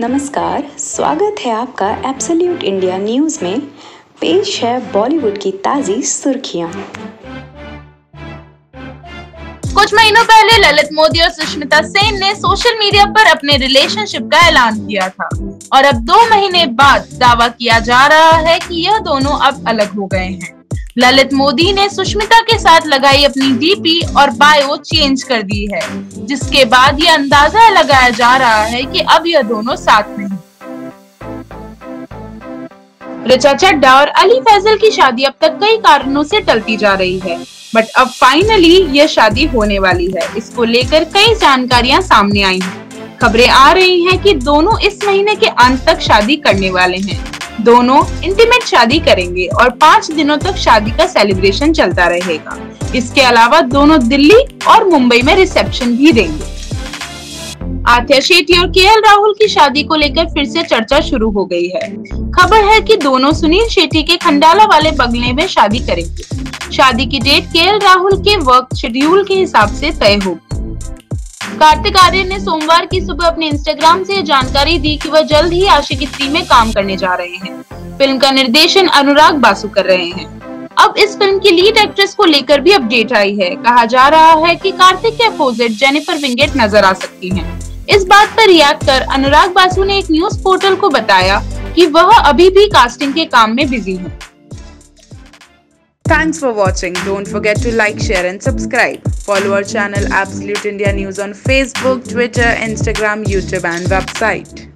नमस्कार, स्वागत है आपका एब्सोल्यूट इंडिया न्यूज़ में। पेश है बॉलीवुड की ताजी सुर्खियाँ। कुछ महीनों पहले ललित मोदी और सुष्मिता सेन ने सोशल मीडिया पर अपने रिलेशनशिप का ऐलान किया था। और अब दो महीने बाद दावा किया जा रहा है कि यह दोनों अब अलग हो गए हैं। ललित मोदी ने सुष्मिता के साथ लगाई अपनी डीपी और बायो चेंज कर दी है, जिसके बाद ये अंदाज़ा लगाया जा रहा है कि अब यह दोनों साथ में। ऋचा चड्डा और अली फैजल की शादी अब तक कई कारणों से टलती जा रही है बट अब फाइनली यह शादी होने वाली है इसको लेकर कई जानकारियाँ सामने आई हैं। खबरें आ रही हैं कि दोनों इस महीने के अंत तक शादी करने वाले हैं दोनों इंटीमेट शादी करेंगे और पाँच दिनों तक शादी का सेलिब्रेशन चलता रहेगा। इसके अलावा दोनों दिल्ली और मुंबई में रिसेप्शन भी देंगे। आथ्या शेट्टी और के राहुल की शादी को लेकर फिर से चर्चा शुरू हो गई है। खबर है कि दोनों सुनील शेट्टी के खंडाला वाले बंगले में शादी करेंगे। शादी की डेट के राहुल के वर्क शेड्यूल के हिसाब से तय होगी। कार्तिक आर्यन ने सोमवार की सुबह अपने इंस्टाग्राम से जानकारी दी कि वह जल्द ही आशिकी थ्री में काम करने जा रहे हैं फ़िल्म का निर्देशन अनुराग बासु कर रहे हैं अब इस फ़िल्म की लीड एक्ट्रेस को लेकर भी अपडेट आई है कहा जा रहा है कि कार्तिक के अपोजिट जेनिफर विंगेट नज़र आ सकती हैं। इस बात पर रिएक्ट कर अनुराग बासु ने एक न्यूज़ पोर्टल को बताया कि वह अभी भी कास्टिंग के काम में बिज़ी हैं। Thanks for watching. Don't forget to like, share and subscribe. Follow our channel Absolute India News on Facebook, Twitter, Instagram, YouTube and website.